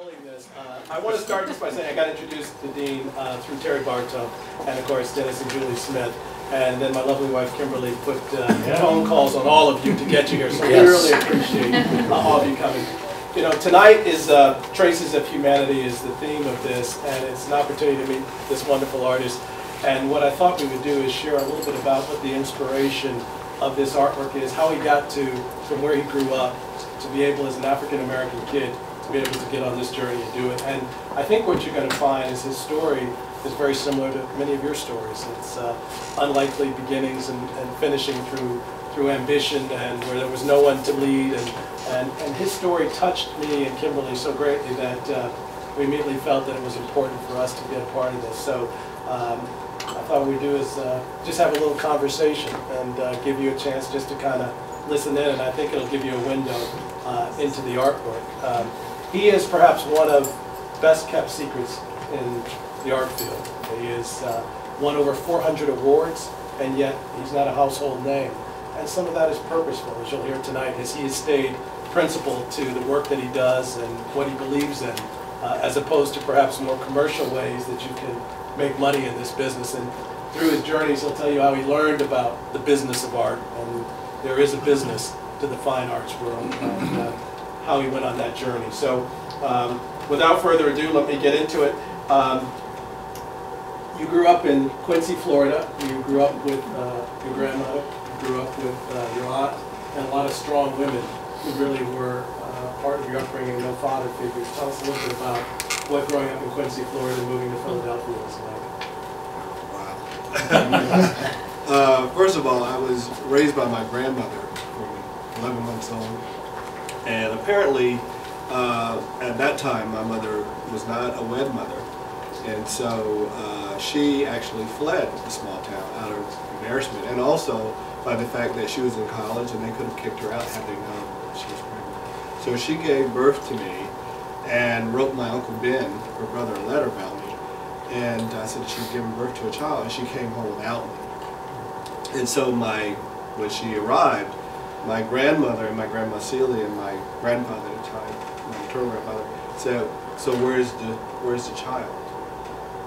rolling this. Uh, I want to start just by saying I got introduced to Dean uh, through Terry Bartow and of course Dennis and Julie Smith. And then my lovely wife Kimberly put uh, phone calls on all of you to get you here. So we really appreciate uh, all of you coming. You know, tonight is uh, Traces of Humanity is the theme of this, and it's an opportunity to meet this wonderful artist. And what I thought we would do is share a little bit about what the inspiration of this artwork is, how he got to, from where he grew up, to be able as an African-American kid to be able to get on this journey and do it. And I think what you're going to find is his story is very similar to many of your stories. It's uh, unlikely beginnings and, and finishing through through ambition and where there was no one to lead. And, and, and his story touched me and Kimberly so greatly that uh, we immediately felt that it was important for us to be a part of this. So um, I thought we'd do is uh, just have a little conversation and uh, give you a chance just to kind of listen in, and I think it'll give you a window uh, into the artwork. Um, he is perhaps one of best kept secrets in the art field. He has uh, won over 400 awards, and yet he's not a household name. And some of that is purposeful, as you'll hear tonight, as he has stayed principled to the work that he does and what he believes in, uh, as opposed to perhaps more commercial ways that you can make money in this business. And through his journeys, he'll tell you how he learned about the business of art, and there is a business to the fine arts world, and uh, how he went on that journey. So, um, without further ado, let me get into it. Um, you grew up in Quincy, Florida. You grew up with uh, your grandmother. You grew up with uh, your aunt, and a lot of strong women who really were uh, part of your upbringing. No father figures. Tell us a little bit about what growing up in Quincy, Florida, and moving to Philadelphia was like. Uh, first of all, I was raised by my grandmother from 11 months old. And apparently, uh, at that time, my mother was not a wed mother. And so uh, she actually fled the small town out of embarrassment and also by the fact that she was in college and they could have kicked her out had they known that she was pregnant. So she gave birth to me and wrote my Uncle Ben, her brother, a letter about me. And I said she'd given birth to a child and she came home without me. And so my, when she arrived, my grandmother and my grandma Celia and my grandfather at the time, my maternal grandfather, said, so where's the, where's the child?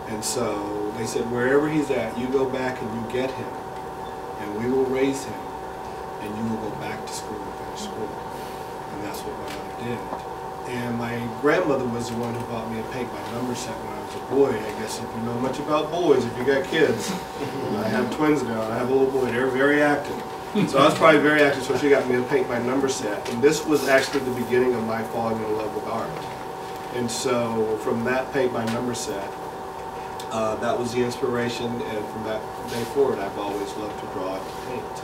And so they said, wherever he's at, you go back and you get him, and we will raise him, and you will go back to school and finish school. And that's what my mother did. And my grandmother was the one who bought me a paint by number set when I was a boy. I guess if you know much about boys, if you got kids, I have twins now, I have a little boy, they're very active. So I was probably very active, so she got me a paint by number set. And this was actually the beginning of my falling in love with art. And so from that paint by number set, uh, that was the inspiration, and from that day forward, I've always loved to draw and paint.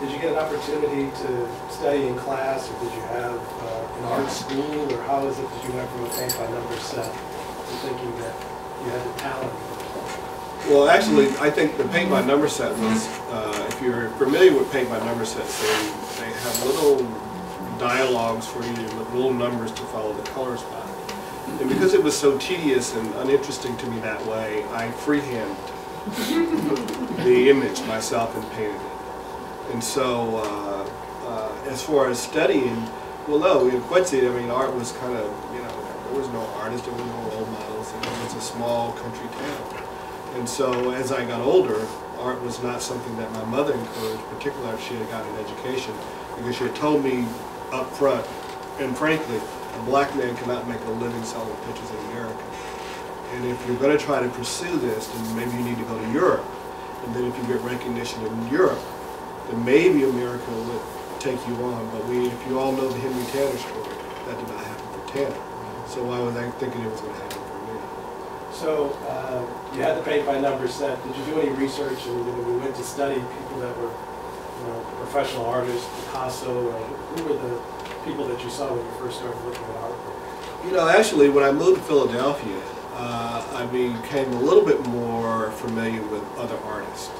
Did you get an opportunity to study in class, or did you have uh, an art school, or how is it that you went from a paint by number set to thinking that you had the talent? Well, actually, I think the paint by number set was, uh, if you're familiar with paint by number sets, they, they have little dialogues for you, little numbers to follow the colors by. And because it was so tedious and uninteresting to me that way, I freehand the image myself and painted it. And so, uh, uh, as far as studying, well, no, in Quincy, I mean, art was kind of, you know, there was no artist, there were no role models, and it was a small country town. And so, as I got older, art was not something that my mother encouraged, particularly after she had gotten an education, because she had told me up front, and frankly, a black man cannot make a living selling pictures in America. And if you're going to try to pursue this, then maybe you need to go to Europe. And then if you get recognition in Europe, then maybe America would take you on. But we, if you all know the Henry Tanner story, that did not happen for Tanner. So why was I thinking it was going to happen? So uh, you had the paint by numbers set. Did you do any research, and you know, we went to study people that were, you know, professional artists, Picasso, or who were the people that you saw when you first started looking at art? You know, actually, when I moved to Philadelphia, uh, I became a little bit more familiar with other artists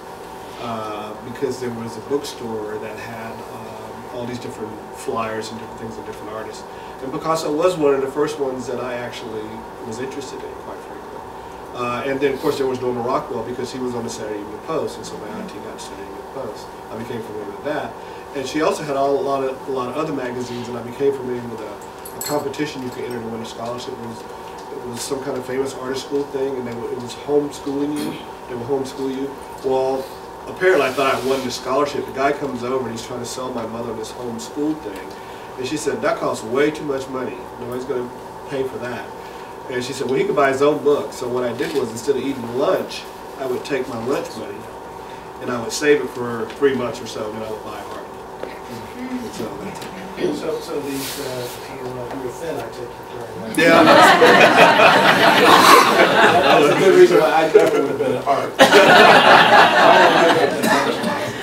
uh, because there was a bookstore that had um, all these different flyers and different things of different artists. And Picasso was one of the first ones that I actually was interested in, quite frankly. Uh, and then, of course, there was Norman Rockwell because he was on the Saturday Evening Post, and so my auntie got Saturday Evening Post. I became familiar with that. And she also had all, a, lot of, a lot of other magazines, and I became familiar with a, a competition you could enter to win a scholarship. It was, it was some kind of famous artist school thing, and they were, it was homeschooling you. They would homeschool you. Well, apparently I thought I won the scholarship. The guy comes over and he's trying to sell my mother this homeschool thing. And she said, that costs way too much money. Nobody's going to pay for that. And she said, well, he could buy his own book. So what I did was instead of eating lunch, I would take my lunch money and I would save it for three months or so, and then I would buy a hard book. So. So, so these, uh, you uh, you were thin, I take it during that. Yeah. That's a good reason why I never would have been an art.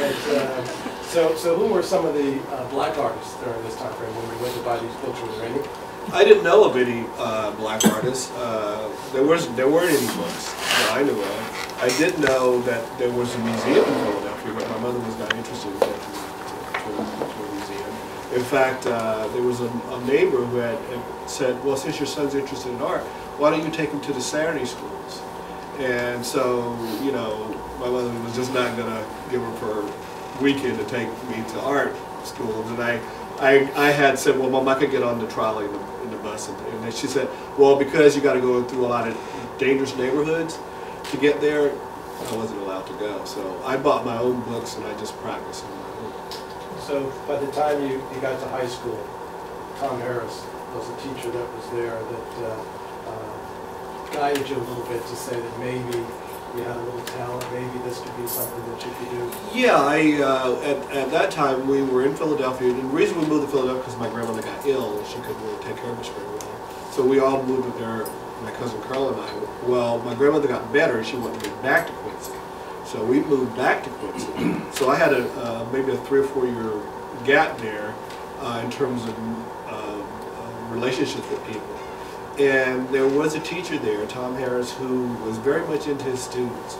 But, uh, So, so who were some of the uh, black artists during this time frame when we went to buy these books? Was there any? I didn't know of any uh, black artists. Uh, there was there weren't any books that I knew of. I did know that there was a museum in Philadelphia, but my mother was not interested in me to, to, a museum. In fact, uh, there was a, a neighbor who had, had said, "Well, since your son's interested in art, why don't you take him to the Saturday schools?" And so, you know, my mother was just not gonna give up her weekend to take me to art schools, and I. I, I had said, well, Mom, I could get on the trolley bus. And, and then she said, well, because you got to go through a lot of dangerous neighborhoods to get there, I wasn't allowed to go. So I bought my own books and I just practiced on my own. So by the time you, you got to high school, Tom Harris was a teacher that was there that uh, uh, guided you a little bit to say that maybe you had a little talent, maybe this could be something that you could do. Yeah, I, uh, at, at that time, we were in Philadelphia. And the reason we moved to Philadelphia because my grandmother got ill and she couldn't really take care of us very well. So we all moved her, my cousin Carl and I. Well, my grandmother got better and she wanted to move back to Quincy. So we moved back to Quincy. So I had a, uh, maybe a three or four year gap there uh, in terms of uh, uh, relationships with people. And there was a teacher there, Tom Harris, who was very much into his students.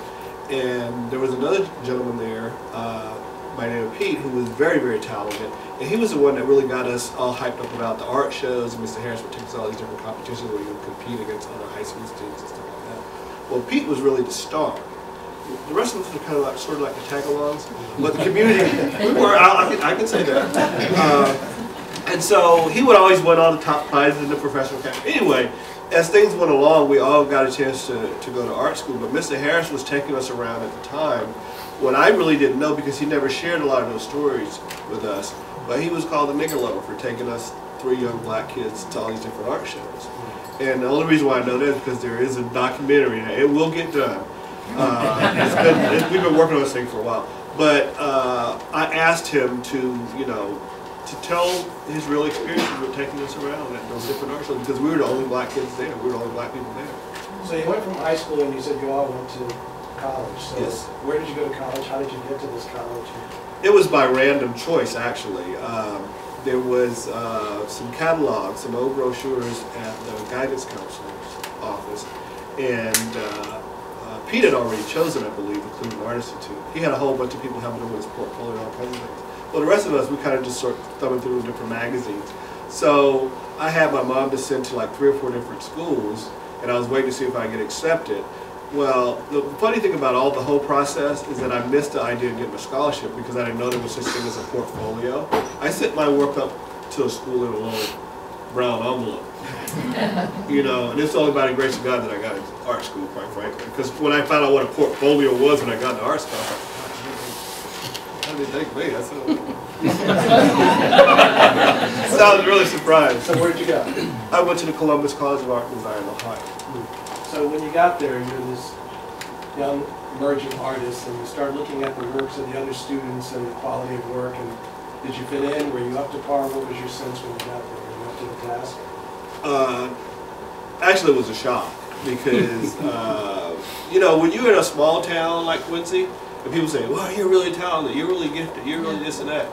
And there was another gentleman there uh, by the name of Pete who was very, very talented. And he was the one that really got us all hyped up about the art shows. And Mr. Harris would take us all these different competitions where you would compete against other high school students and stuff like that. Well, Pete was really the star. The rest of us were kind of like, sort of like the tag-alongs. But the community, we were, I, I, can, I can say that. Uh, and so he would always win all the top prizes in the professional category. Anyway, as things went along, we all got a chance to, to go to art school. But Mr. Harris was taking us around at the time. What I really didn't know because he never shared a lot of those stories with us. But he was called the nigger lover for taking us three young black kids to all these different art shows. And the only reason why I know that is because there is a documentary. and It will get done. Uh, it's been, it, we've been working on this thing for a while. But uh, I asked him to, you know, to tell his real experiences with taking us around at those different art shows because we were the only black kids there. We were the only black people there. So you went from high school and you said you all went to college. So Yes. where did you go to college? How did you get to this college? It was by random choice, actually. Um, there was uh, some catalogs, some old brochures at the guidance counselor's office, and uh, uh, Pete had already chosen, I believe, the Cleveland Art Institute. He had a whole bunch of people helping him with his portfolio and all kinds of things. Well, the rest of us, we kind of just sort of thumbing through different magazines. So I had my mom to send to like three or four different schools, and I was waiting to see if I get accepted. Well, the funny thing about all the whole process is that I missed the idea of getting a scholarship because I didn't know there was such thing as a portfolio. I sent my work up to a school in a little brown envelope. you know, and it's only by the grace of God that I got into art school, quite frankly. Because when I found out what a portfolio was when I got into art school, I was like, they take me? That's so I was really surprised. So where'd you go? I went to the Columbus College of Art and Design in Ohio. So when you got there, you're this young emerging artist, and you start looking at the works of the other students and the quality of work. And did you fit in? Were you up to par? What was your sense when you got there? Were you up to the task? Uh, actually, it was a shock because uh, you know when you're in a small town like Quincy, and people say, "Well, you're really talented, you're really gifted, you're really this and that."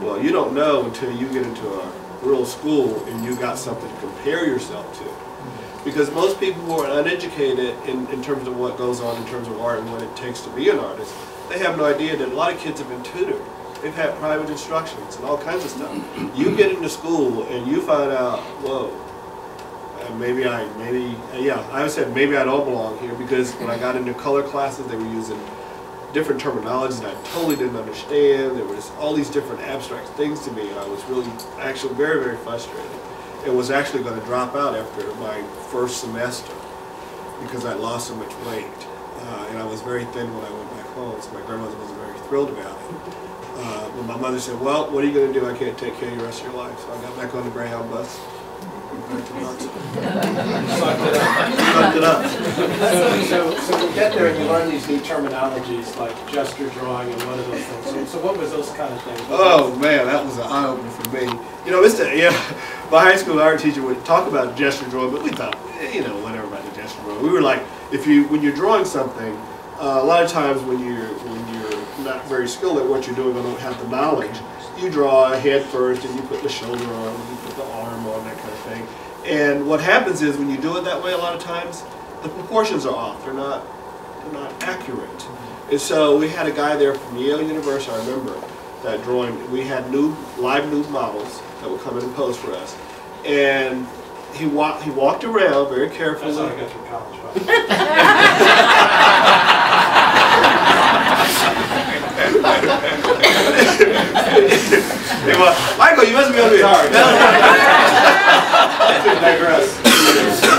Well, you don't know until you get into a real school and you got something to compare yourself to. Because most people who are uneducated in, in terms of what goes on in terms of art and what it takes to be an artist, they have no idea that a lot of kids have been tutored. They've had private instructions and all kinds of stuff. You get into school and you find out, whoa, uh, maybe I, maybe, yeah, I said maybe I don't belong here because when I got into color classes, they were using different terminologies that I totally didn't understand. There was all these different abstract things to me, and I was really, actually, very, very frustrated. and was actually going to drop out after my first semester because I lost so much weight. Uh, and I was very thin when I went back home, so my grandmother wasn't very thrilled about it. Uh, but my mother said, well, what are you going to do? I can't take care of you the rest of your life. So I got back on the Greyhound bus. So, so we get there and you learn these new terminologies like gesture drawing and one of those things. So, so what was those kind of things? Oh man, that was an eye opener for me. You know, it's Mr. Yeah, my high school art teacher would talk about gesture drawing, but we thought, eh, you know, whatever about the gesture drawing. We were like, if you when you're drawing something, uh, a lot of times when you're when you're not very skilled at what you're doing or don't have the knowledge, you draw a head first and you put the shoulder on, and you put the arm on, that kind of. And what happens is when you do it that way, a lot of times the proportions are off. They're not they're not accurate. Mm-hmm. And so we had a guy there from Yale University, I remember, that drawing, we had new, live nude models that would come in and pose for us. And he walked, he walked around very That's carefully. how I got through college. by the way. He wa- Michael, you must be on here. Sorry. Digress.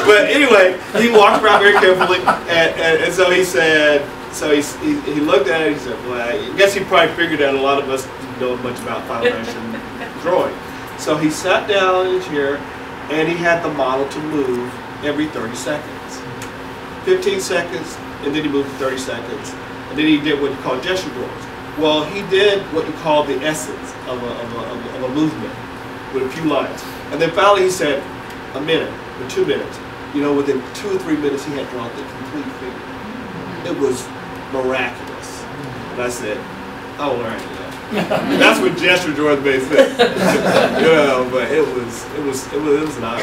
but anyway, he walked around very carefully, and, and, and so he said, so he, he, he looked at it, he said, well, I guess he probably figured that a lot of us didn't know much about foundation drawing. So he sat down in a chair, and he had the model to move every 30 seconds. 15 seconds, and then he moved to 30 seconds, and then he did what he called gesture drawings. Well, he did what you call the essence of a, of a, of a, of a movement with a few lines. And then finally he said, a minute or two minutes. You know, within two or three minutes he had drawn the complete figure. It was miraculous. And I said, oh, all right. That's what gesture drawing made sense. you know, but it was, it was, it was, it was an eye.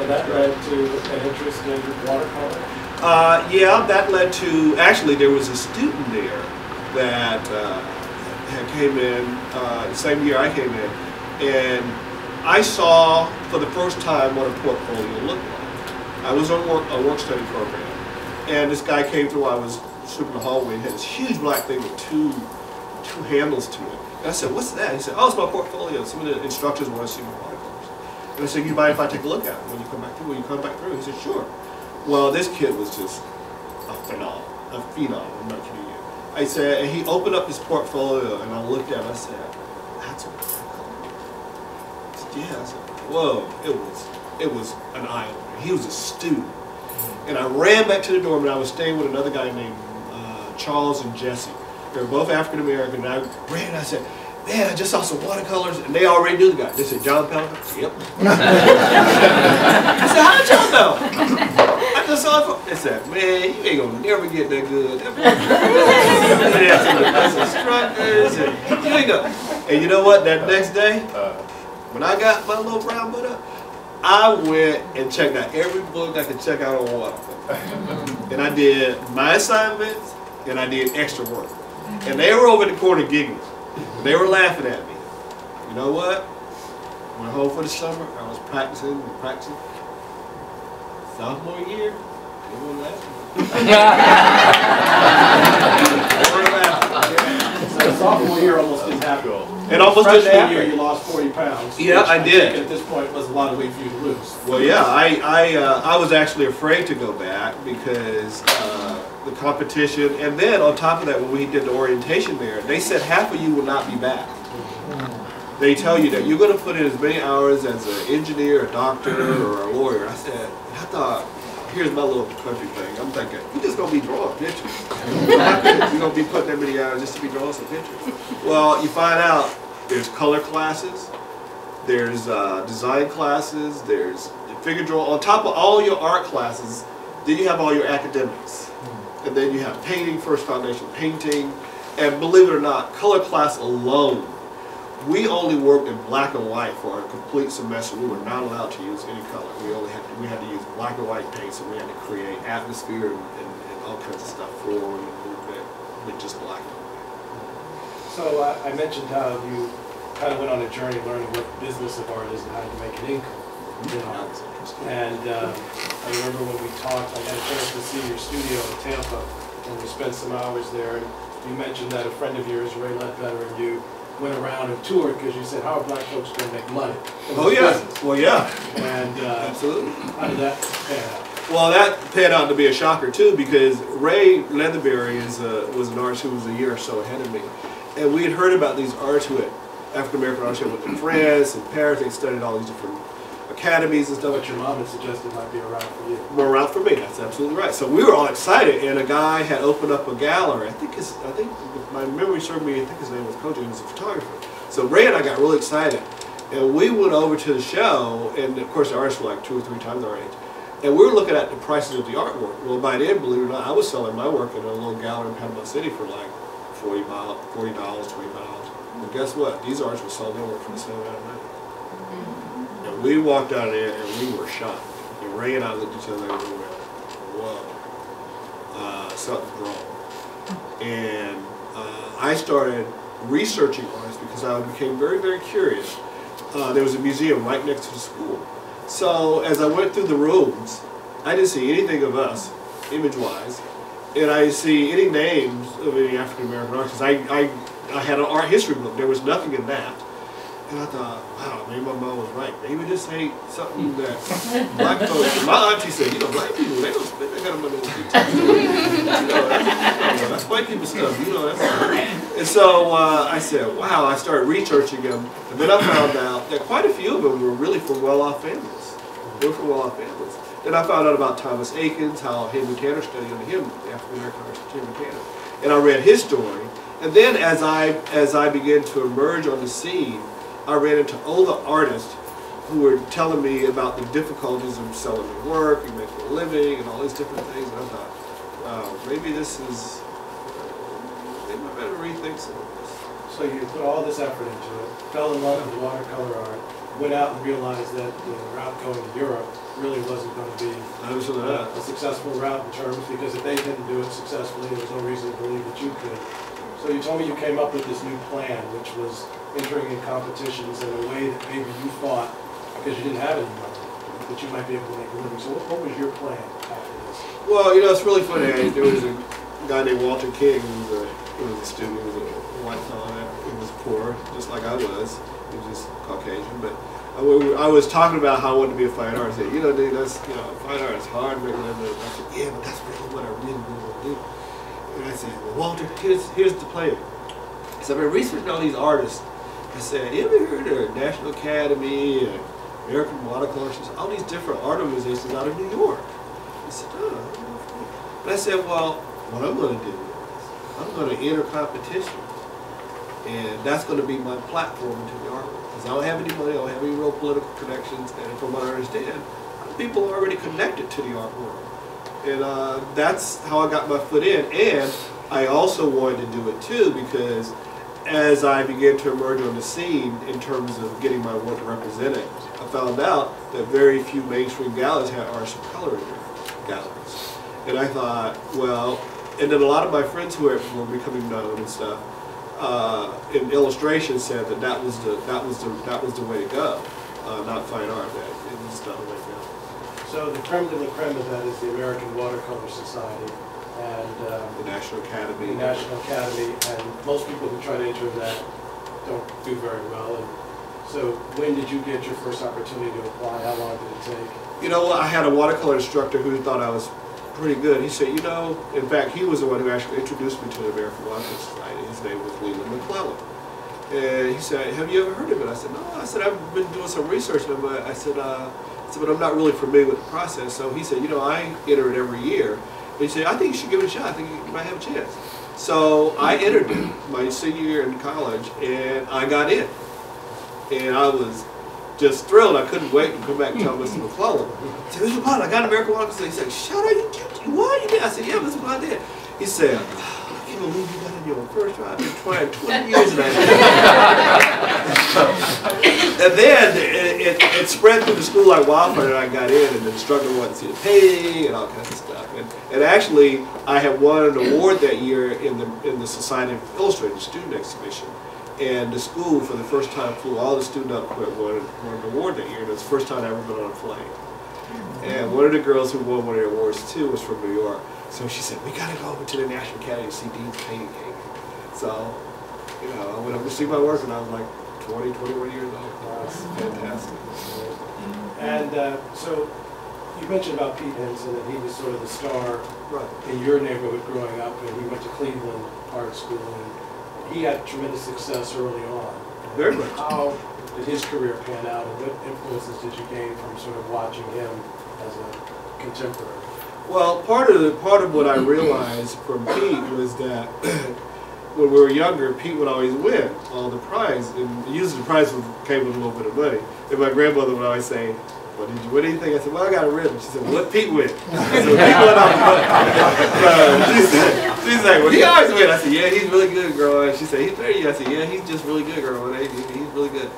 And that led to an interest in watercolor? Uh, yeah, that led to, actually, there was a student there that uh, had came in, uh, the same year I came in, and I saw for the first time what a portfolio looked like. I was on work, a work study program, and this guy came through, I was sweeping the hallway, and had this huge black thing with two, two handles to it. And I said, what's that? He said, oh, it's my portfolio. Some of the instructors want to see my watercolors. And I said, you mind if I take a look at it when you come back through? When you come back through? He said, sure. Well, this kid was just a phenom, a phenom. I'm not kidding you. I said, and he opened up his portfolio, and I looked at it. I said, "That's a watercolor." I said, Yeah. I said, "Whoa!" It was, it was an eye opener. He was a student, and I ran back to the dorm, and I was staying with another guy named uh, Charles and Jesse. They were both African American. And I ran. I said. Man, I just saw some watercolors, and they already knew the guy. They said, John Pelican? Yep. I said, how'd y'all know? I just saw it. Said, man, you ain't gonna never get that good. Some- some instructors, and you And know what? That next day, when I got my little brown book up, I went and checked out every book I could check out on water. Mm-hmm. And I did my assignments, and I did extra work. And they were over in the corner giggling. They were laughing at me. You know what? Went home for the summer. I was practicing and practicing. Sophomore year, they weren't laughing. They weren't laughing. So sophomore year almost didn't happen. It almost didn't Freshman year, you lost 40 pounds. Yeah, which I did. think At this point, was a lot of weight for you to lose. Well, yeah, I I, uh, I was actually afraid to go back because uh, the competition, and then on top of that, when we did the orientation there, they said half of you will not be back. They tell you that you're going to put in as many hours as an engineer, a doctor, or a lawyer. I said, I thought, here's my little country thing. I'm thinking, you're just going to be drawing pictures. you're going to be putting that many hours just to be drawing some pictures. Well, you find out there's color classes, there's uh, design classes, there's figure draw. On top of all your art classes, then you have all your academics. And then you have painting, first foundation painting. And believe it or not, color class alone, we only worked in black and white for a complete semester. We were not allowed to use any color. We only had to, we had to use black and white paints, and we had to create atmosphere and, and, and all kinds of stuff for movement with just black and white. So uh, I mentioned how you kind of went on a journey learning what the business of art is and how to make an income. You know, and um, I remember when we talked, I had a chance to see your studio in Tampa, and we spent some hours there. And you mentioned that a friend of yours, Ray Ledbetter, and you went around and toured because you said, how are black folks going to make money? Oh, yeah, business?" well, yeah, And uh, absolutely. how did that pan out? Well, that panned out to be a shocker too, because Ray Leatherberry is a, was an artist who was a year or so ahead of me, and we had heard about these artists who had African American artists who had went to France and Paris. They studied all these different academies and stuff. that your mom had suggested might be around for you. were around for me. That's absolutely right. So we were all excited, and a guy had opened up a gallery. I think his, I think my memory served me. I think his name was Koji. He was a photographer. So Ray and I got really excited, and we went over to the show. And of course, the artists were like two or three times our age, and we were looking at the prices of the artwork. Well, by then, believe it or not, I was selling my work in a little gallery in Panama City for like forty dollars, forty dollars, twenty dollars. Well, guess what? These artists were selling their work for the same amount of money. We walked out of there and we were shocked. And Ray and I looked at each other and we whoa, uh, something's wrong. And uh, I started researching artists because I became very, very curious. Uh, there was a museum right next to the school. So as I went through the rooms, I didn't see anything of us, image-wise, and I didn't see any names of any African American artists. I, I, I had an art history book. There was nothing in that. And I thought, wow, maybe my mom was right. Maybe this ain't something that black folks. My auntie said, you know, black people they don't spend that kind of money on pizza. you know, that's, you know, that's white people stuff. You know, that's. And so uh, I said, wow. I started researching them, and then I found out that quite a few of them were really from well-off families. They were from well-off families. Then I found out about Thomas Eakins, how Henry Tanner studied under him, the African American artist Henry Tanner, and I read his story. And then as I as I began to emerge on the scene, I ran into all the artists who were telling me about the difficulties of selling their work and making a living and all these different things. And I thought, wow, maybe this is, maybe I better rethink some of this. So you put all this effort into it, fell in love with watercolor art, went out and realized that the route going to Europe really wasn't going to be uh, a successful route in terms, because if they didn't do it successfully, there was no reason to believe that you could. So you told me you came up with this new plan, which was entering in competitions in a way that maybe you thought, because you didn't have any money, that you might be able to make a living. So what what was your plan after this? Well, you know, it's really funny. I, there was a guy named Walter King who was a, who was a student, he was a white fellow, he was poor, just like I was. He was just Caucasian, but I, was talking about how I wanted to be a fine artist. You know, dude, that's, you know, fine art is hard. I said, yeah, but that's really what I really want to do. And I said, well, Walter, here's, here's the plan. So I've been researching all these artists. I said, you ever heard of National Academy, and American Watercolor, all these different art organizations out of New York? He said, oh, I don't know if we-" And I said, well, what I'm going to do is I'm going to enter competition. And that's going to be my platform into the art world. Because I don't have any money, I don't have any real political connections, and from what I understand, people are already connected to the art world. And uh, that's how I got my foot in. And I also wanted to do it too because as I began to emerge on the scene in terms of getting my work represented, I found out that very few mainstream galleries had artists of color in their galleries. And I thought, well, and then a lot of my friends who were, becoming known and stuff, uh, in illustration said that that was the that was the that was the way to go, uh, not fine art. That it was the way to go. So the creme de la creme of that is the American Watercolor Society and um, The National Academy. the National Academy, and most people who try to enter that don't do very well. And so when did you get your first opportunity to apply? How long did it take? You know, I had a watercolor instructor who thought I was pretty good. He said, you know, in fact, he was the one who actually introduced me to the American Watercolor Society. His name was Leland McClellan. And he said, have you ever heard of it? I said, no. I said, I've been doing some research on it, but I said, uh, I said, but I'm not really familiar with the process. So he said, you know, I enter it every year. And he said, I think you should give it a shot. I think you might have a chance. So I entered it my senior year in college, and I got in. And I was just thrilled. I couldn't wait to come back and tell Mr. McClellan. I said, Mr. McClellan, I got an American Watercolor. He said, shut up, you, you, what? You did? I said, yeah, Mr. McClellan, did. He said, can't believe you got in your first. I've been trying 20 years and I And then it, it, it spread through the school like wildfire and I got in and the instructor wanted to see the painting and all kinds of stuff. And, and actually, I had won an award that year in the, in the Society of Illustrators Student Exhibition. And the school, for the first time, flew all the student up who had won, won an award that year. And it was the first time I ever been on a plane. And one of the girls who won one of the awards too was from New York. So she said, we gotta go over to the National Academy and see Dean's painting. So you know, I went up to see my work and I was like 20, 21 years old. It's fantastic. And uh, so you mentioned about Pete Henson, and he was sort of the star Right. in your neighborhood growing up, and he went to Cleveland Art School, and he had tremendous success early on. Very much. How did his career pan out, and what influences did you gain from sort of watching him as a contemporary? Well, part of the, part of what I realized from Pete was that when we were younger, Pete would always win all the prize, and usually the prize came with a little bit of money. And my grandmother would always say, "Well, did you win anything?" I said, "Well, I got a ribbon." She said, "What Pete win?" Said, "Pete won the uh, she said, "Well, he always win." I said, "Yeah, he's really good, girl." And she said, "He's thirty. I said, "Yeah, he's just really good, girl. And he- he's really good."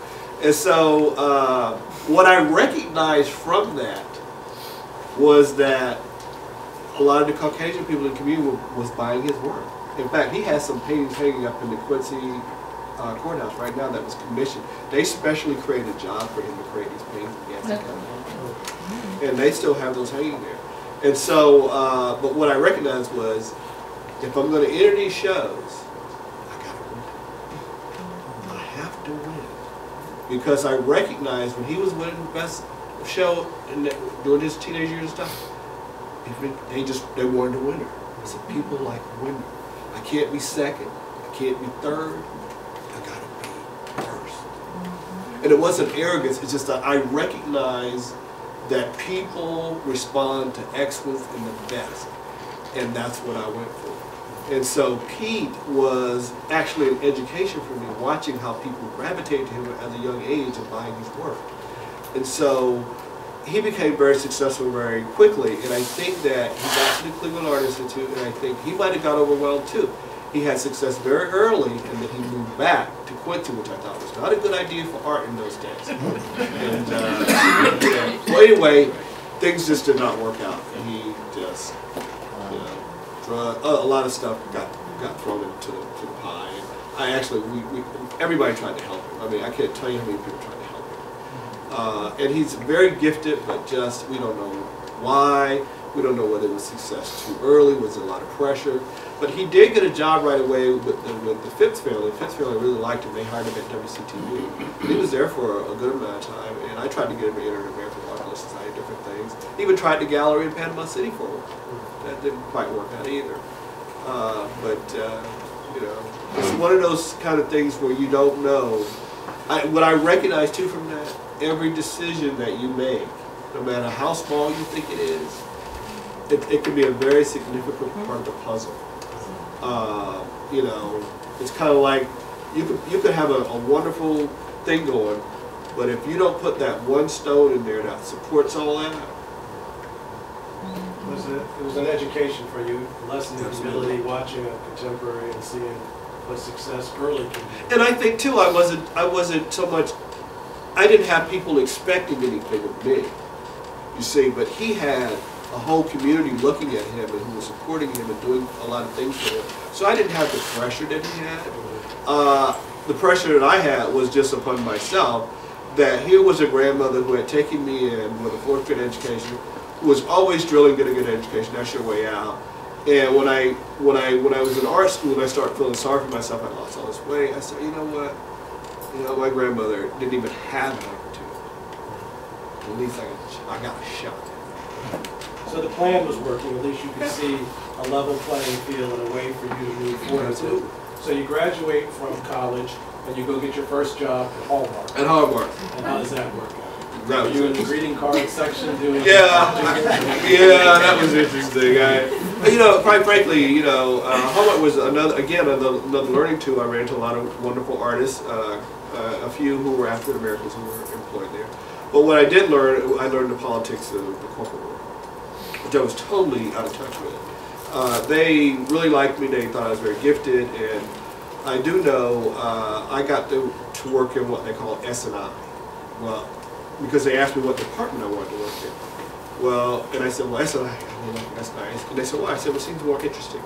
And so, uh, what I recognized from that was that a lot of the Caucasian people in the community were, was buying his work. In fact, he has some paintings hanging up in the Quincy uh, courthouse right now that was commissioned. They specially created a job for him to create these paintings And they still have those hanging there. And so, uh, but what I recognized was, if I'm going to enter these shows, I got to win. I have to win. Because I recognized when he was winning the best show in the, during his teenage years and stuff, people, they just they wanted a winner. I said, people like winner. I can't be second. I can't be third. I gotta be first. Mm-hmm. And it wasn't arrogance. It's just that I recognize that people respond to excellence in the best, and that's what I went for. And so Pete was actually an education for me, watching how people gravitated to him at a young age and buying his work. And so he became very successful very quickly, and I think that he got to the Cleveland Art Institute, and I think he might have got overwhelmed too. He had success very early, and then he moved back to Quincy, which I thought was not a good idea for art in those days. and, uh, yeah. well, anyway, things just did not work out. and He just, you know, drug, a lot of stuff got got thrown into the, to the pie. And I actually, we, we, everybody tried to help him. I mean, I can't tell you how many people tried to help him. Uh, and he's very gifted, but just we don't know why. We don't know whether it was success too early. Was it a lot of pressure? But he did get a job right away with the, with the family. Phipps family really liked him. They hired him at WCTV. He was there for a good amount of time, and I tried to get him to enter the American Watercolor Society, different things. He Even tried the gallery in Panama City for a while. That didn't quite work out either. Uh, but uh, you know, it's one of those kind of things where you don't know. I, what I recognize too from that, every decision that you make, no matter how small you think it is, it, it can be a very significant part of the puzzle. Uh, you know, it's kind of like you could you could have a, a wonderful thing going, but if you don't put that one stone in there that supports all that, It was, a, it was an education for you, a lesson in humility, watching a contemporary and seeing what success early can be. And I think too, I wasn't, I wasn't so much, I didn't have people expecting anything of me, you see, but he had a whole community looking at him and who was supporting him and doing a lot of things for him. So I didn't have the pressure that he had. Uh, the pressure that I had was just upon myself, that here was a grandmother who had taken me in with a fourth grade education, who was always drilling, get a good education, that's your way out. And when I when I when I was in art school and I started feeling sorry for myself, I lost all this weight. I said, you know what? You know, my grandmother didn't even have an opportunity. At least I got, I got a shot. So the plan was working, at least you could see a level playing field and a way for you to move forward. Absolutely. So you graduate from college and you go get your first job at Hallmark. At Hallmark. And how does that work out? That Are you in the greeting card section doing? Yeah, yeah, that was interesting. I, you know, quite frankly, you know, uh, Hallmark was another, again, another, another learning tool. I ran into a lot of wonderful artists, uh, uh, a few who were African Americans who were employed there. But what I did learn, I learned the politics of the corporate world, which I was totally out of touch with. Uh, they really liked me. They thought I was very gifted, and I do know uh, I got to, to work in what they call S and I. Well, because they asked me what department I wanted to work in. Well, and I said, well, S and I. I mean, that's nice. And they said, why? I said, well, seems more interesting.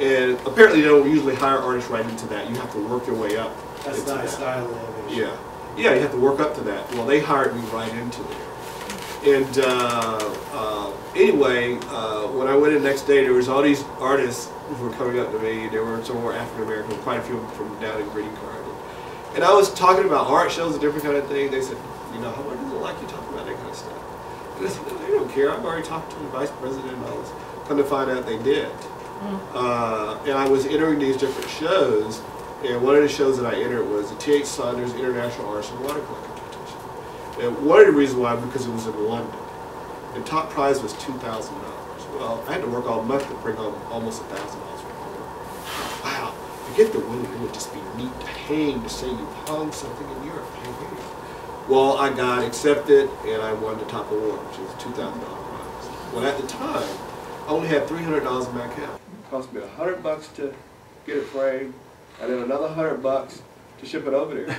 And apparently, they don't usually hire artists right into that. You have to work your way up. That's into nice that. style innovation. Yeah, yeah, you have to work up to that. Well, they hired me right into there, And uh, uh, anyway, uh, when I went in the next day, there was all these artists who were coming up to me. There were some more African American, quite a few of them from down in greeting card. And I was talking about art shows and different kind of thing. They said, you know, how much does it like you talking about that kind of stuff? And I said, they don't care. I've already talked to the vice president and all this. Come to find out they did. Uh, and I was entering these different shows, and one of the shows that I entered was the T.H. Saunders International Arts and Watercolor Competition. And one of the reasons why, because it was in London. The top prize was $2,000. Well, I had to work all month to bring home almost $1,000 worth of. Wow, to get the win, it would just be neat to hang, to say you hung something in Europe. Hey, hey. Well, I got accepted, and I won the top award, which a $2,000 prize. Well, at the time, I only had $300 in my account. It cost me a hundred bucks to get it framed, and then another hundred bucks to ship it over there.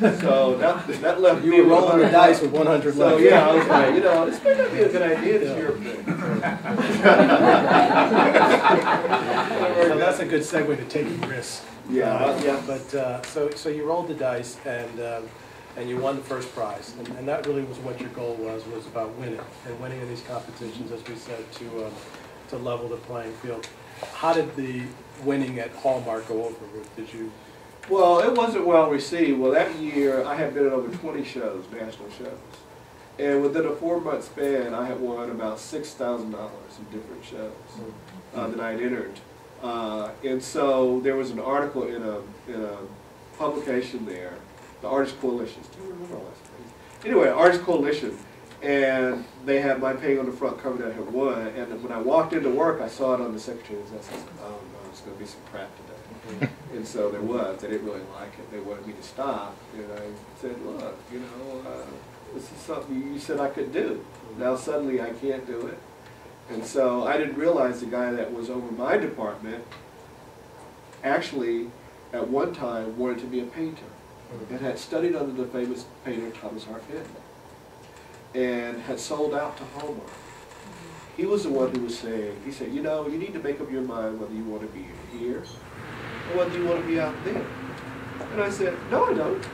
So that, that left me You were rolling the dice with 100 So, left. yeah, I was like, you know, this may not be a good idea, this Yeah. Europe thing. So that's a good segue to taking risks. Yeah, Uh, yeah. But, uh, so, so you rolled the dice and, um, and you won the first prize. And, and that really was what your goal was, was about winning. And winning in these competitions, as we said, to, um, to level the playing field. How did the winning at Hallmark go over? with? Did you, Well, it wasn't well received. Well, that year, I had been at over twenty shows, national shows. And within a four-month span, I had won about six thousand dollars in different shows uh, that I had entered. Uh, and so there was an article in a, in a publication there, the Artist Coalition. Do you remember all that? Anyway, Artist Coalition, and they had my page on the front cover that had won. And when I walked into work, I saw it on the secretary's desk. I said, "Oh no, it's going to be some crap today." And so there was. They didn't really like it. They wanted me to stop. And I said, "Look, you know, uh, this is something you said I could do. Now suddenly I can't do it." And so I didn't realize the guy that was over my department actually, at one time, wanted to be a painter and had studied under the famous painter Thomas Hart Benton and had sold out to Hallmark. He was the one who was saying, he said, you know, you need to make up your mind whether you want to be here or whether you want to be out there. And I said, no, I don't.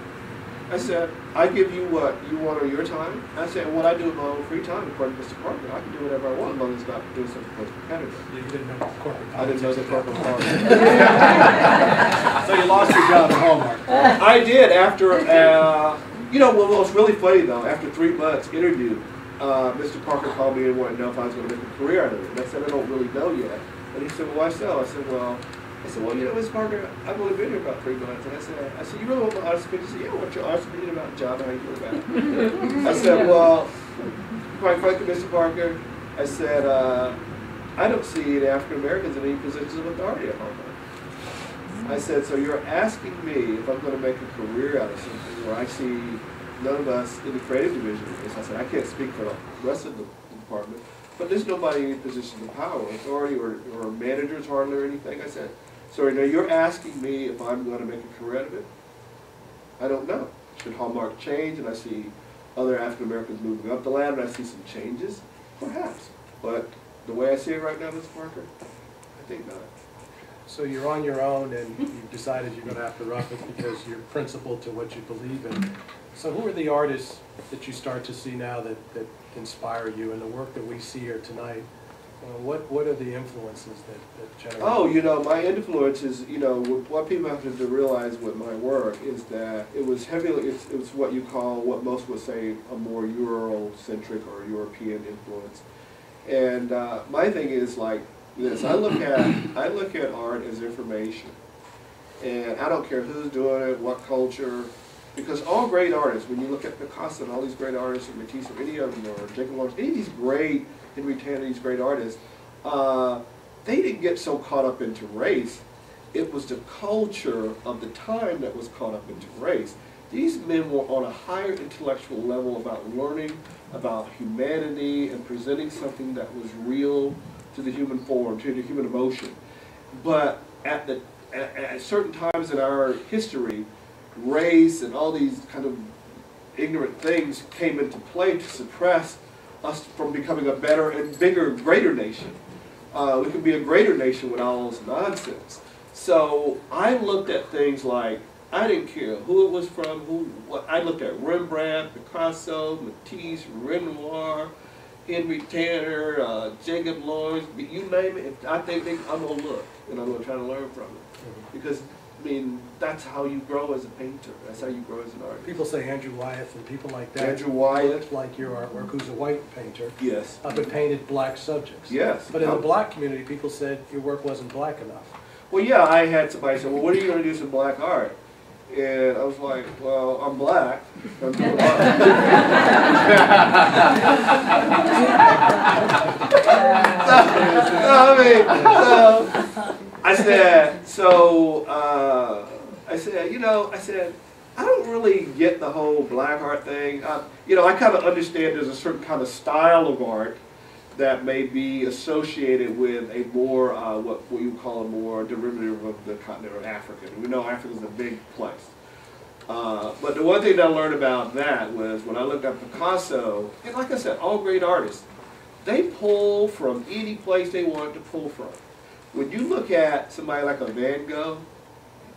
I said, I give you what you want on your time. I said, what I do in my own free time, according to Mr. Parker, I can do whatever I want as long as it's not doing something close competitive. you didn't know corporate I didn't know the corporate point. politics. So you lost your job at Hallmark. I did after, uh, you know, what was really funny though, after three months interview, uh, Mr. Parker called me and wanted to know if I was going to make a career out of it. And I said, I don't really know yet. And he said, well, why so? I said, well, I said, well, you know, Mr. Parker, I've only been here about three months. And I said, I said, you really want my honest opinion? He said, yeah, what's your honest opinion about the job? How you feel about it? I said, well, quite frankly, Mr. Parker, I said, uh, I don't see any African Americans in any positions of authority at Hallmark. I said, so you're asking me if I'm going to make a career out of something where I see none of us in the creative division. I said, I can't speak for the rest of the department, but there's nobody in position of power, authority, or, or managers hardly or anything. I said, so now you're asking me if I'm going to make a career out of it? I don't know. Should Hallmark change and I see other African Americans moving up the ladder and I see some changes? Perhaps. But the way I see it right now, Mr. Parker, I think not. So you're on your own and you've decided you're gonna have to rough it because you're principled to what you believe in. So who are the artists that you start to see now that, that inspire you and the work that we see here tonight? uh, What, what are the influences that, that generate? Oh, you know, my influence is, you know, what people have to realize with my work is that it was heavily, it's, it was what you call, what most would say, a more Eurocentric or European influence. And uh, my thing is like this, I look at, I look at art as information. And I don't care who's doing it, what culture, because all great artists, when you look at Picasso and all these great artists, or Matisse, or any of them, or Jacob Lawrence, any of these great, Henry Tanner, these great artists, uh, they didn't get so caught up into race. It was the culture of the time that was caught up into race. These men were on a higher intellectual level about learning about humanity and presenting something that was real to the human form, to the human emotion. But at the at, at certain times in our history, race and all these kind of ignorant things came into play to suppress us from becoming a better and bigger, greater nation. Uh, we could be a greater nation with all this nonsense. So I looked at things like I didn't care who it was from, who, what, I looked at Rembrandt, Picasso, Matisse, Renoir, Henry Tanner, uh, Jacob Lawrence, you name it, if I think they, I'm gonna look, and I'm gonna try to learn from it. Because, I mean, that's how you grow as a painter, that's how you grow as an artist. People say Andrew Wyeth and people like that. Andrew Wyeth. Like your artwork, who's a white painter, Yes, uh, but painted black subjects. yes. But in the black community, people said your work wasn't black enough. Well, yeah, I had somebody say, well, what are you gonna do some black art? And I was like, well, I'm black. I'm doing so I said, so uh, I said, you know, I said, I don't really get the whole black art thing. Uh, you know, I kind of understand there's a certain kind of style of art that may be associated with a more, uh, what, what you call a more derivative of the continent of Africa. And we know Africa's a big place. Uh, but the one thing that I learned about that was when I looked at Picasso, and like I said, all great artists, they pull from any place they want to pull from. When you look at somebody like a Van Gogh,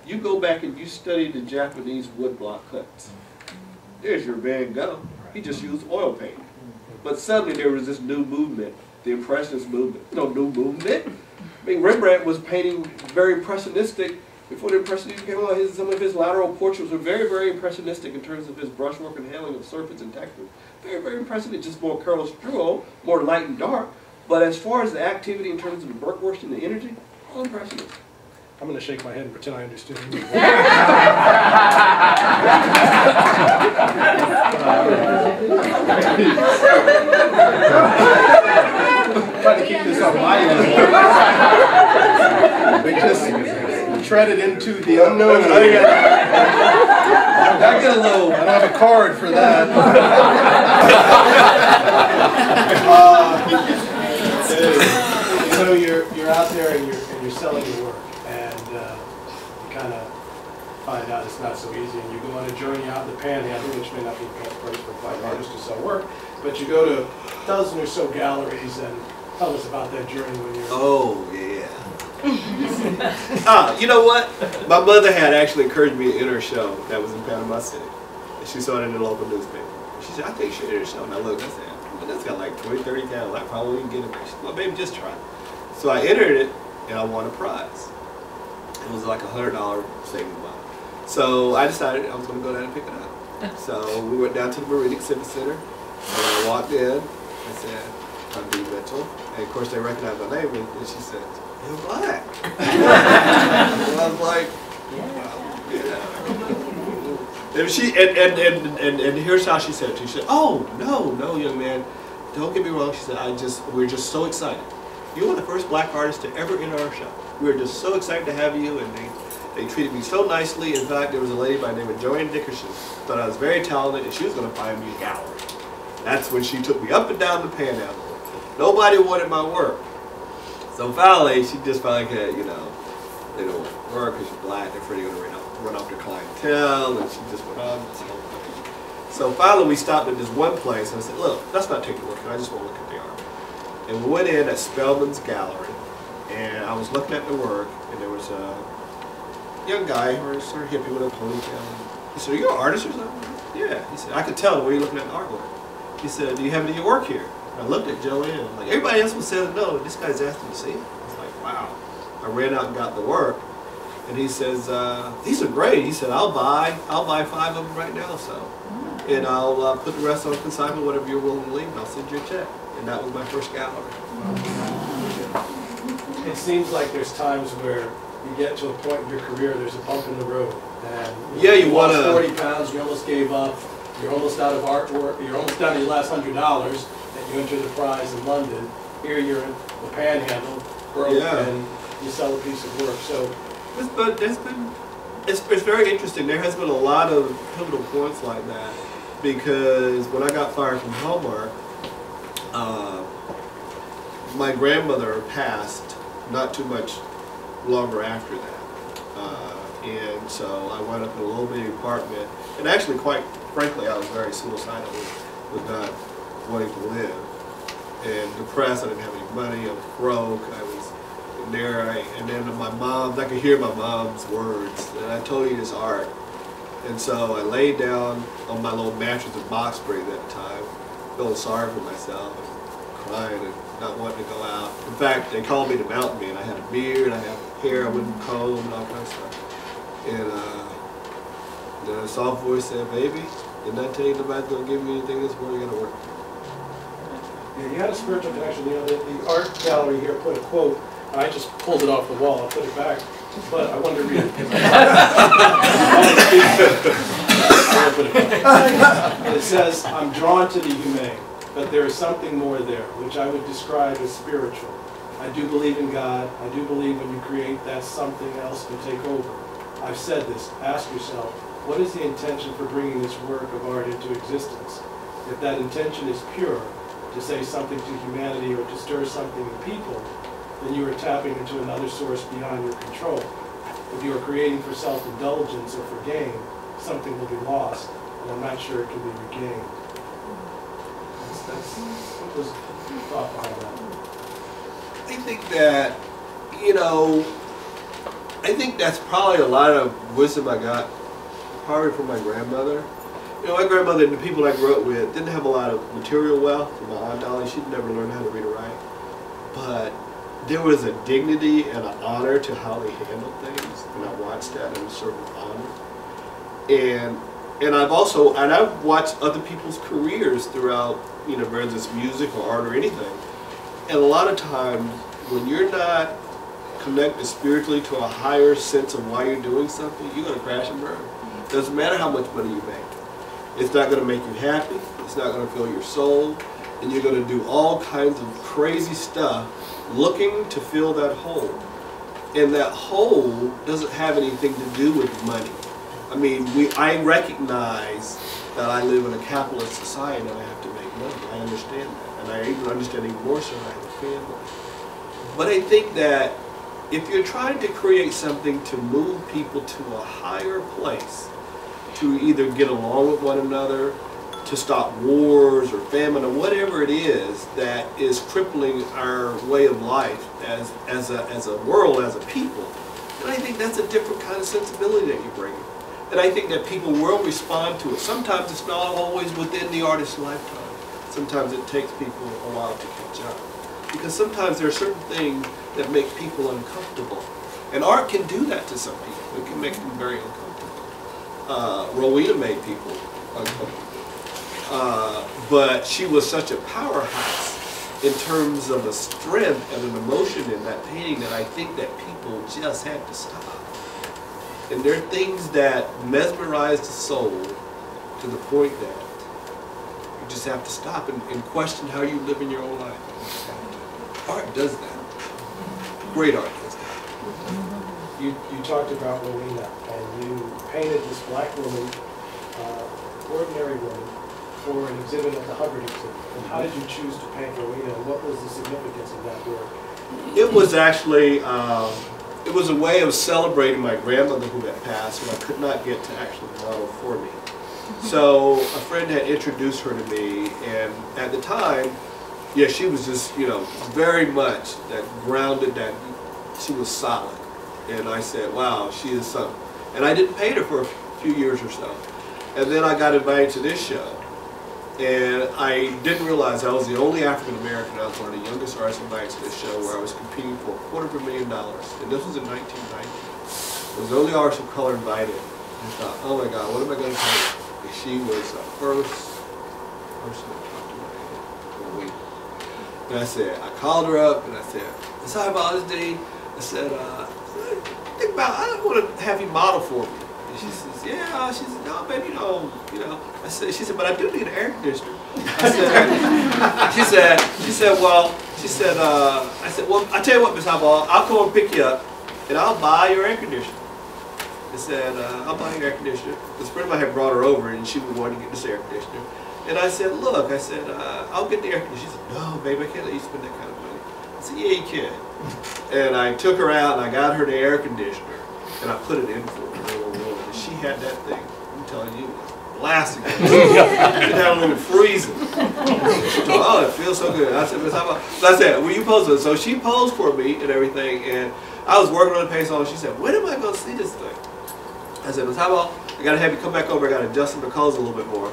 you go back and you study the Japanese woodblock cuts. There's your Van Gogh. He just used oil paint. But suddenly there was this new movement, the Impressionist movement. No new movement. I mean, Rembrandt was painting very impressionistic before the Impressionism came along. His, some of his lateral portraits were very, very impressionistic in terms of his brushwork and handling of surface and texture. Very, very impressive. It just more chiaroscuro, more light and dark. But as far as the activity in terms of the work and the energy, all impressionist. I'm gonna shake my head and pretend I understood. you. Trying to keep this on my level. We just treaded into the unknown. I get a little, I don't have a card for that. Uh, So you're, you're out there and you're, and you're selling your work, and uh, you kind of find out it's not so easy, and you go on a journey out in the panhandle, which may not be the best place for fine artists to sell work, but you go to a dozen or so galleries, and tell us about that journey when you're... Oh, yeah. Ah, you know what? My mother had actually encouraged me to enter a show that was in Panama City. And she saw it in the local newspaper. She said, I think you should enter a show. And I looked, I said, well, that's got like 20, 30 gallons. I probably can get it. She said, well, baby, just try. it. So I entered it, and I won a prize. It was like a $100 savings bond. So I decided I was going to go down and pick it up. So we went down to the Marine Exhibit Center, and I walked in. I said, I'm Dee Mitchell. And of course, they recognized my name, and she said, black. and I was like, well, yeah. And she and and, and, and and here's how she said it. She said, "Oh no, no, young man, don't get me wrong." She said, "I just we're just so excited. You were the first black artist to ever enter our shop. We were just so excited to have you." And they they treated me so nicely. In fact, there was a lady by the name of Joanne Dickerson thought I was very talented, and she was going to find me a gallery. That's when she took me up and down the panhandle. Nobody wanted my work. So finally, she just finally said, you know, they don't work because you're black. They're afraid going to run off, their clientele. And she just went on. Thing. So finally, we stopped at this one place and I said, look, let's not take the work. I just want to look at the art. And we went in at Spellman's Gallery. And I was looking at the work. And there was a young guy, who was sort of hippie with a ponytail. He said, are you an artist or something? Yeah. He said, I could tell way you're looking at the artwork. He said, do you have any work here? I looked at Joanne, like everybody else was saying no, this guy's asking to see it. I was like, wow. I ran out and got the work, and he says, uh, these are great. He said, I'll buy, I'll buy five of them right now, so. And I'll uh, put the rest on consignment, whatever you're willing to leave, and I'll send you a check. And that was my first gallery. It seems like there's times where you get to a point in your career, there's a bump in the road, and Yeah, you lost wanna- forty pounds, you almost gave up, you're almost out of artwork, you're almost down to your last hundred dollars, you enter the prize in London. Here you're in the Panhandle, broke, Yeah. and you sell a piece of work. So It's, but there's been, it's, it's very interesting. There has been a lot of pivotal points like that because when I got fired from Hallmark, uh, my grandmother passed not too much longer after that. Uh, and so I wound up in a little bitty apartment. And actually, quite frankly, I was very suicidal with, with not wanting to live. And depressed, I didn't have any money, I was broke, I was there, I, and then my mom, I could hear my mom's words, and I told you this art And so I laid down on my little mattress and box spring that time, feeling sorry for myself, crying and not wanting to go out. In fact, they called me the mountain man. I had a beard, I had hair I wouldn't comb and all kinds of stuff. And uh, the soft voice said, baby, didn't I tell you nobody's going to give you anything this morning? You got to work. You had a spiritual connection, you know, the, the art gallery here put a quote, I just pulled it off the wall, I put it back, but I wanted to read it. It says, "I'm drawn to the humane, but there is something more there, which I would describe as spiritual. I do believe in God, I do believe when you create that something else can take over. I've said this, ask yourself, what is the intention for bringing this work of art into existence? If that intention is pure, to say something to humanity or to stir something in people, then you are tapping into another source beyond your control. If you are creating for self-indulgence or for gain, something will be lost, and I'm not sure it can be regained. That's, thought? I think that, you know, I think that's probably a lot of wisdom I got, probably from my grandmother. You know, my grandmother and the people I grew up with didn't have a lot of material wealth. My aunt Dolly, she'd never learned how to read or write. But there was a dignity and an honor to how they handled things, and I watched that and sort of honor. And and I've also and I've watched other people's careers throughout, you know, whether it's music or art or anything. And a lot of times, when you're not connected spiritually to a higher sense of why you're doing something, you're gonna crash and burn. Mm-hmm. Doesn't matter how much money you make. It's not gonna make you happy. It's not gonna fill your soul, and you're gonna do all kinds of crazy stuff looking to fill that hole. And that hole doesn't have anything to do with money. I mean, we I recognize that I live in a capitalist society and I have to make money. I understand that. And I even understand even more so I have a family. But I think that if you're trying to create something to move people to a higher place, to either get along with one another, to stop wars or famine or whatever it is that is crippling our way of life as, as, a, as a world, as a people, then I think that's a different kind of sensibility that you bring. And I think that people will respond to it. Sometimes it's not always within the artist's lifetime. Sometimes it takes people a while to catch up. Because sometimes there are certain things that make people uncomfortable. And art can do that to some people. It can make them very uncomfortable. Uh, Rowena made people. Uh, but she was such a powerhouse in terms of a strength and an emotion in that painting that I think that people just had to stop. And there are things that mesmerize the soul to the point that you just have to stop and, and question how you live in your own life. Art does that. Great art does that. You, you talked about Rowena, and you painted this black woman, uh, ordinary woman, for an exhibit at the Hubbard exhibit. And how did you choose to paint Rowena, and what was the significance of that work? It was actually, um, it was a way of celebrating my grandmother who had passed, and I could not get to actually model for me. So a friend had introduced her to me, and at the time, yeah, she was just, you know, very much that grounded, that she was solid. And I said, wow, she is something. And I didn't paint her for a few years or so. And then I got invited to this show. And I didn't realize I was the only African American. I was one of the youngest artists invited to this show where I was competing for a quarter of a million dollars. And this was in 1990. I was the only artist of color invited. And I thought, oh my God, what am I going to paint? And she was the first person popped in my head for a week. And I said, I called her up and I said, sorry about this day. I said, uh, think about, I don't want to have you model for me. And she says, yeah. She said, no, baby, no. You know, I said, she said, but I do need an air conditioner. I said, she said, she said, well, she said, uh, I said, well, I tell you what, Miss Highball, I'll come and pick you up and I'll buy your air conditioner. I said, uh, I'll buy your air conditioner. This friend of mine had brought her over and she was wanting to get this air conditioner. And I said, look, I said, uh, I'll get the air conditioner. She said, no, baby, I can't let you spend that kind of said, yeah. And I took her out and I got her the air conditioner and I put it in for her. And she had that thing, I'm telling you, blasting. it had a little freezing. She told, oh, it feels so good. I said, Miss, how about, I said, will you pose it? So she posed for me and everything. And I was working on the paint on. She said, when am I going to see this thing? I said, Miss, how about, I gotta have you come back over, I gotta adjust the colors a little bit more.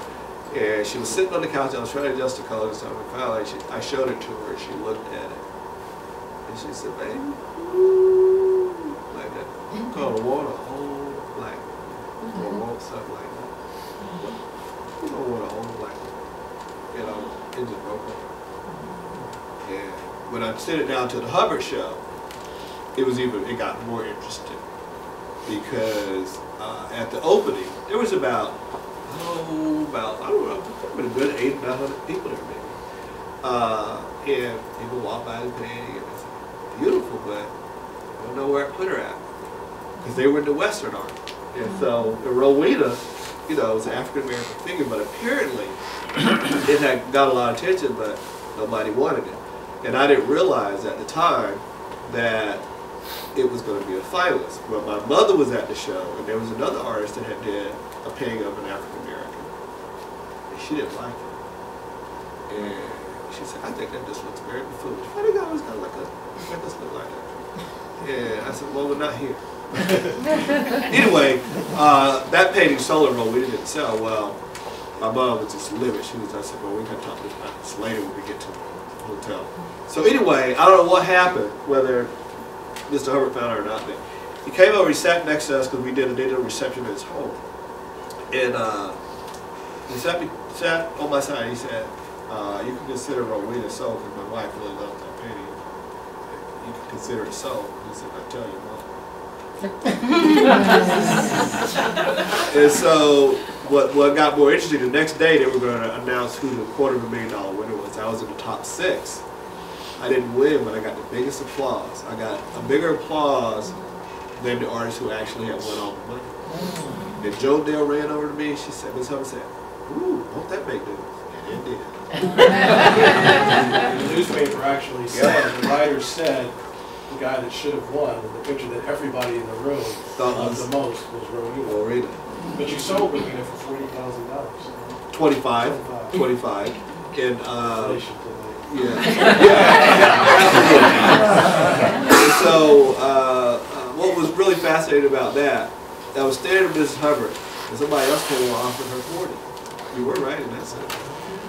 And she was sitting on the couch, I was trying to adjust the colors, so finally she, I showed it to her, and she looked at it. And she said, baby, ooh, like that. Call the water old black. Or want something like that. You don't want to old black. You know, it just broke up. And when I sent it down to the Hubbard show, it was even, it got more interesting. Because uh, at the opening, there was about, oh, about, I don't know, probably a good eight, nine hundred people there maybe. Uh, and people walk by the it's beautiful, but I don't know where I put her at. Because they were in the Western art. And so Rowena, you know, was an African American figure, but apparently it had got a lot of attention, but nobody wanted it. And I didn't realize at the time that it was going to be a finalist. But my mother was at the show, and there was another artist that had did a painting of an African American, and she didn't like it. And she said, "I think that just looks very foolish. Why do you always got like a make us look like that?" And I said, "Well, we're not here." anyway, uh, that painting solar roll we didn't sell well. My mom was just livid. She was. I said, "Well, we can talk about this later when we get to the hotel." So anyway, I don't know what happened, whether Mr. Hubbard found out or not. But he came over. He sat next to us because we did a a reception at his home, and uh, he sat sat on my side. He said, uh, "You can consider Rowena so because my wife really loved painting. You can consider it so." He said, "I tell you, mom." and so what what got more interesting, the next day they were going to announce who the quarter of a million dollar winner was. I was in the top six. I didn't win, but I got the biggest applause. I got a bigger applause than the artist who actually had won all the money. Oh. And Joan Dale ran over to me. She said, Miss Hubbard said, "Ooh, won't that make news?" And it did. The newspaper actually said, the writer said, the guy that should have won, the picture that everybody in the room Thought loved was- the most was Rowena. Well, read it. But you sold Rowena for forty thousand dollars. 25, 25. And uh, Yeah. Yeah. And so, uh, uh, what was really fascinating about that, I was standing with Mrs. Hubbard, and somebody else came along and offered her 40. You were right in that sense.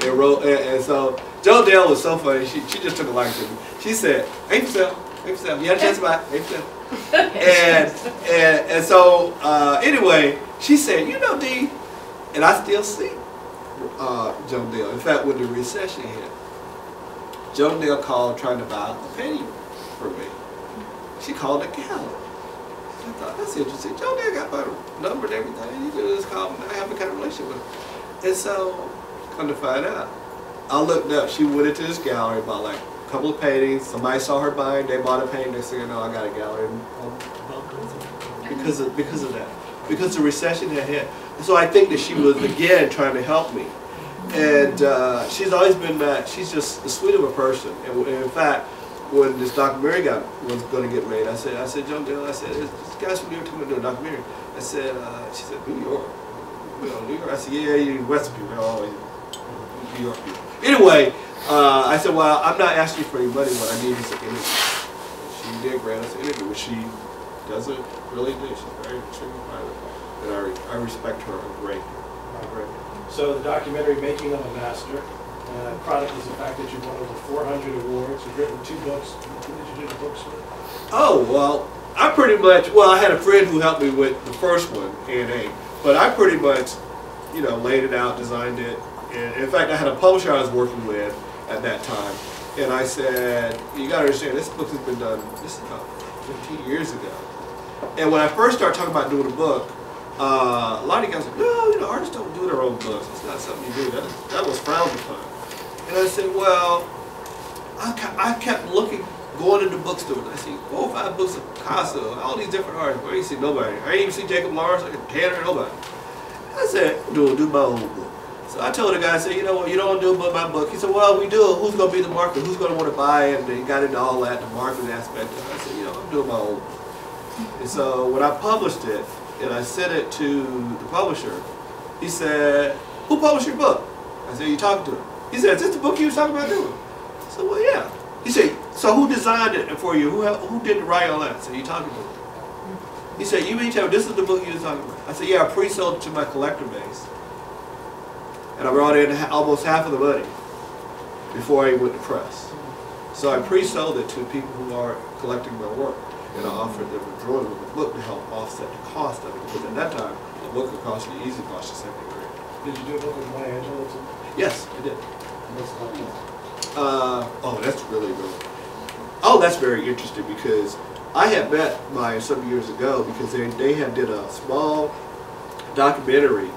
And, wrote, and, and so, Joan Dale was so funny, she, she just took a liking to me. She said, hey, for sale, hey, for sale. You had a chance to buy, hey, for sale. And, and, and so, uh, anyway, she said, you know, Dee, and I still see uh, Joan Dale. In fact, when the recession hit, Joan Dale called trying to buy a penny for me. She called a gallery. I thought, that's interesting. Joan Dale got my number and everything. Could just call me. I have a kind of relationship with him. And so, come to find out, I looked up. She went into this gallery, bought like a couple of paintings. Somebody saw her buying. They bought a painting. They said, no, I got a gallery. Because of, because of that. Because the recession had hit. So I think that she was, again, trying to help me. And uh, she's always been that, she's just the sweet of a person. And, and in fact, when this documentary got was going to get made, I said, I said, Joan Dale, I said, this guy's from New York coming to do a documentary. I said, uh, she said, New York. You know, New York. I said, yeah, you West people, always New York. Anyway, uh, I said, well, I'm not asking for any money. What I need is an interview. She did grant us an interview, which she doesn't really do. She's very extremely private. And I, re- I respect her a great, great. So the documentary Making of a Master uh, is the fact that you've won over 400 awards. You've written two books. Who did you do the books with? Oh, well, I pretty much, well, I had a friend who helped me with the first one, A&A, but I pretty much, you know, laid it out, designed it. And in fact, I had a publisher I was working with at that time. And I said, you gotta understand, this book has been done, this is about 15 years ago. And when I first started talking about doing a book, uh, a lot of you guys were like, no, you know, artists don't do their own books. It's not something you do. That, was frowned upon. And I said, well, I, ke- I kept looking, going into bookstores. I see four or five books of Picasso, all these different artists. I ain't see nobody. I ain't even see Jacob Lawrence or Tanner, nobody. I said, do do my own book. I told the guy, I said, you know what, you don't want to do about my book. He said, well, we do. Who's going to be the market? Who's going to want to buy it? And he got into all that, the marketing aspect of it. I said, you know, I'm doing my own. And so when I published it, and I sent it to the publisher, he said, who published your book? I said, you talking to him? He said, is this the book you was talking about doing? I said, well, yeah. He said, so who designed it for you? Who, who did the writing on that? I said, you talking to him? He said, you mean tell me this is the book you was talking about? I said, yeah, I pre-sold it to my collector base. And I brought in almost half of the money before I went to press. So I pre-sold it to people who are collecting my work. And I offered them a drawing of the book to help offset the cost of it. Because at that time, a book would cost you easy cost you 70 grand. Did you do a book with Maya Angelou too? Yes, I did. What's? Uh, oh, that's really good. Oh, that's very interesting because I had met Maya some years ago because they, they had did a small documentary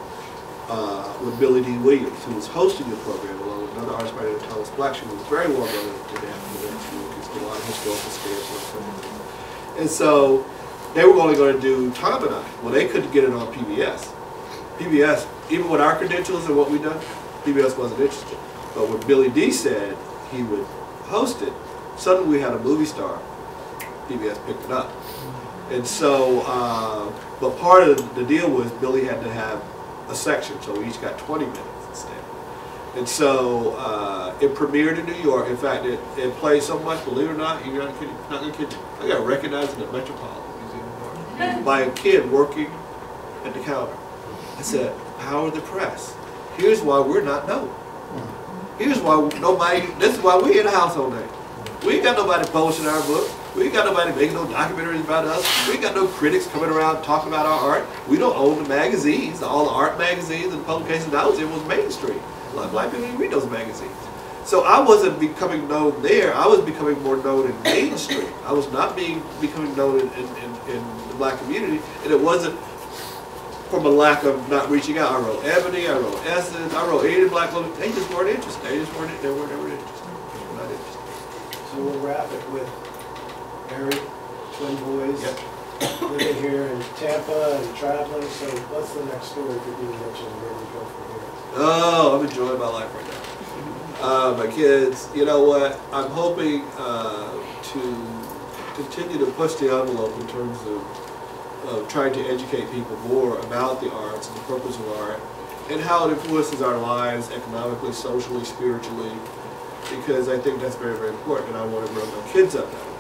uh, with Billy Dee Williams, who was hosting the program along with another artist by the name of Thomas Black. She was very well known in community because did a lot of historical scales and like that. And so they were only going to do Tom and I. Well, they couldn't get it on PBS. PBS, even with our credentials and what we'd done, PBS wasn't interested. But when Billy D said he would host it, suddenly we had a movie star. PBS picked it up. And so, uh, but part of the deal was Billy had to have a section, so we each got 20 minutes instead. And so uh, it premiered in New York. In fact, it, it played so much, believe it or not, you're not, kidding, not gonna kid you. I got recognized in the Metropolitan Museum of Art by a kid working at the counter. I said, power the press. Here's why we're not known. Here's why nobody, this is why we in the house all name. We ain't got nobody publishing our book. We ain't got nobody making no documentaries about us. We ain't got no critics coming around talking about our art. We don't own the magazines. All the art magazines and publications I was in was mainstream. A lot of black people didn't read those magazines. So I wasn't becoming known there. I was becoming more known in mainstream. I was not being becoming known in, in, in, in the black community. And it wasn't from a lack of not reaching out. I wrote Ebony, I wrote Essence, I wrote any black women. They just weren't interested. They just weren't, they weren't ever interested. They were not interested. So we'll wrap it with Eric, twin boys, Yep. living here in Tampa and traveling. So what's the next story for you mention where we go from here? Oh, I'm enjoying my life right now. Uh, my kids, you know what? I'm hoping uh, to continue to push the envelope in terms of, of trying to educate people more about the arts and the purpose of art and how it influences our lives economically, socially, spiritually, because I think that's very, very important and I want to grow my kids up that way.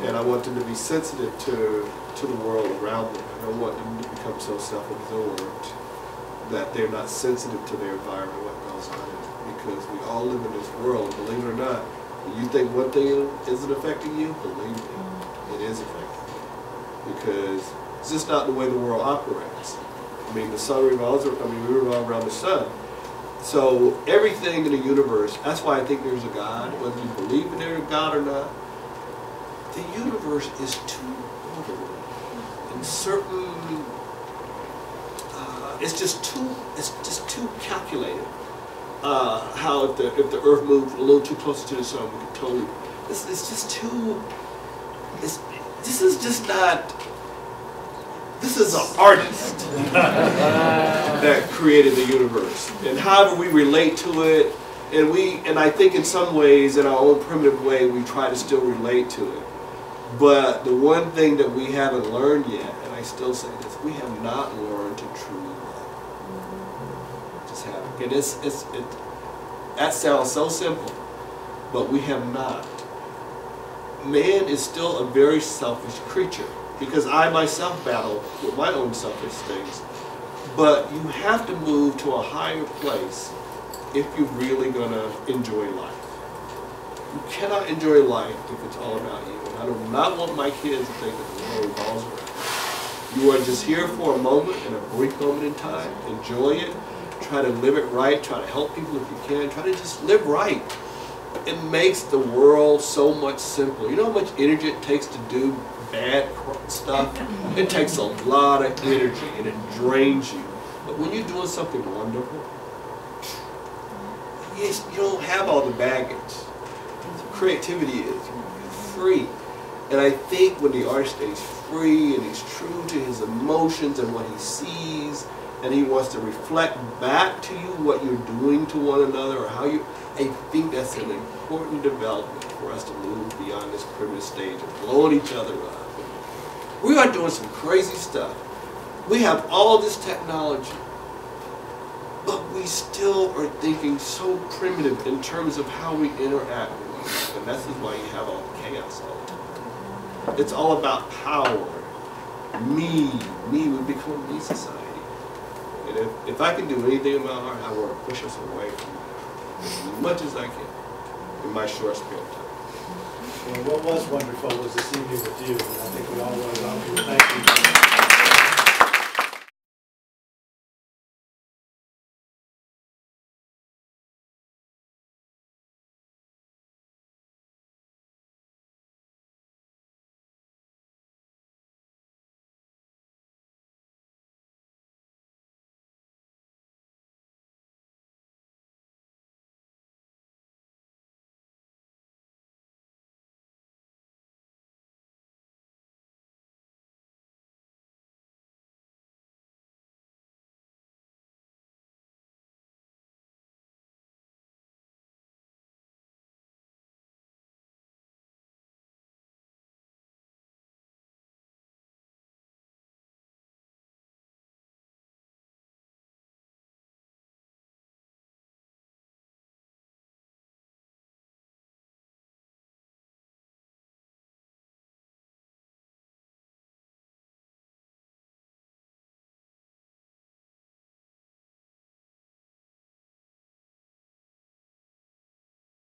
And I want them to be sensitive to, to the world around them. I don't want them to become so self-absorbed that they're not sensitive to their environment, what goes on. Because we all live in this world, believe it or not. When you think one thing isn't affecting you, believe me, it is affecting you. Because it's just not the way the world operates. I mean, the sun revolves, I mean, we revolve around the sun. So everything in the universe, that's why I think there's a God, whether you believe in a God or not, the universe is too orderly. In certain uh, it's just too it's just too calculated. Uh, how if the if the Earth moved a little too close to the sun, we could totally. It's, it's just too. It's this is just not. This is an artist that created the universe, and however we relate to it, and we and I think in some ways, in our own primitive way, we try to still relate to it. But the one thing that we haven't learned yet, and I still say this, we have not learned to truly love. Just haven't. And it's, it's, it, that sounds so simple, but we have not. Man is still a very selfish creature because I myself battle with my own selfish things. But you have to move to a higher place if you're really going to enjoy life. You cannot enjoy life if it's all about you. I do not want my kids to think that the world revolves around. You are just here for a moment, in a brief moment in time. Enjoy it. Try to live it right. Try to help people if you can. Try to just live right. It makes the world so much simpler. You know how much energy it takes to do bad stuff? It takes a lot of energy and it drains you. But when you're doing something wonderful, you don't have all the baggage creativity is. Free. And I think when the artist stays free and he's true to his emotions and what he sees, and he wants to reflect back to you what you're doing to one another or how you, I think that's an important development for us to move beyond this primitive stage of blowing each other up. We are doing some crazy stuff. We have all this technology, but we still are thinking so primitive in terms of how we interact with and this is why you have all the chaos all the time. It's all about power. me, me, we become me society. And if, if I can do anything in my heart, I to push us away from it as much as I can in my short spare time. Well, what was wonderful was this evening with you, and I think we all to welcome you. Thank you.